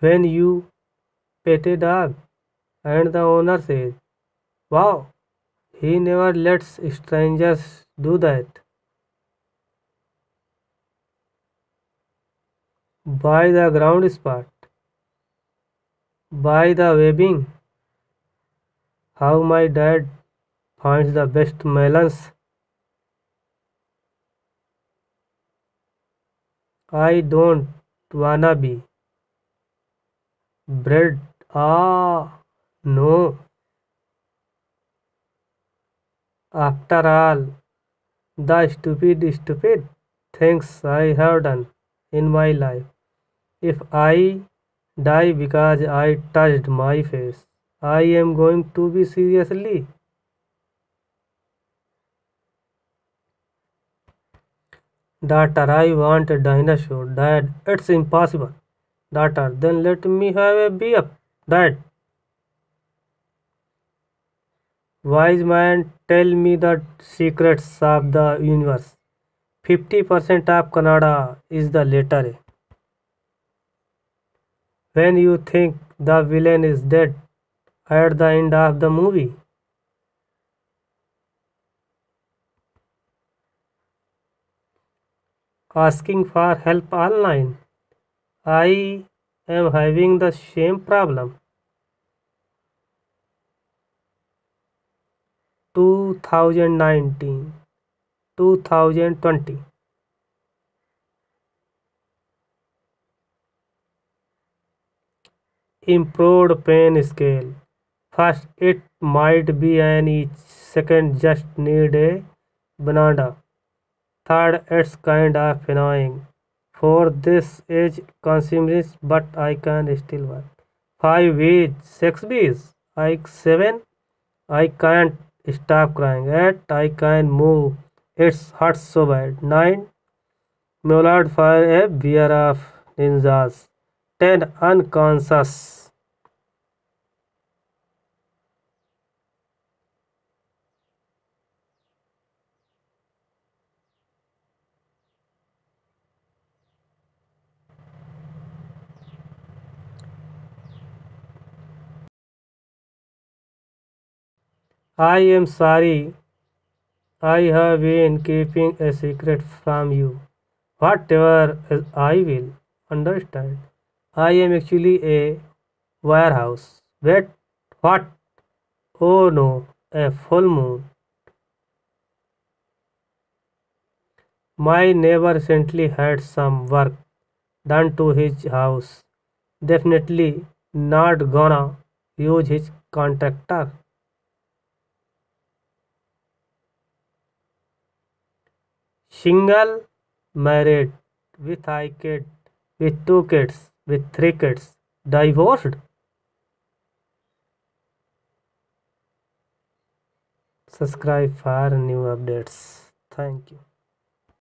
when you pet a dog and the owner says, Wow, he never lets strangers do that. By the ground spot, by the webbing, how my dad finds the best melons. I don't wanna be. Bread. Ah, no. After all, the stupid things I have done in my life. If I die because I touched my face, I am going to be seriously Doctor, I want a dinosaur. Dad, it's impossible. that are then let me have a beer that wise man tell me the secrets of the universe 50% of kannada is the letter a when you think the villain is dead at the end of the movie asking for help online I am having the same problem two thousand nineteen two thousand twenty improved pain scale. First, it might be an each. Second, just need a banana. Third, it's kind of annoying. For this age consumers but I can still work. Five age, six bees, I seven. I can't stop crying. at I can't move. It hurts so bad. Nine, Mullard fire a beer of ninjas. Ten, unconscious. I am sorry. I have been keeping a secret from you. Whatever I will understand. I am actually a warehouse. Wait, what? Oh no, a full moon. My neighbor recently had some work done to his house. Definitely not gonna use his contractor. single married with i kid with two kids with three kids divorced subscribe for new updates thank you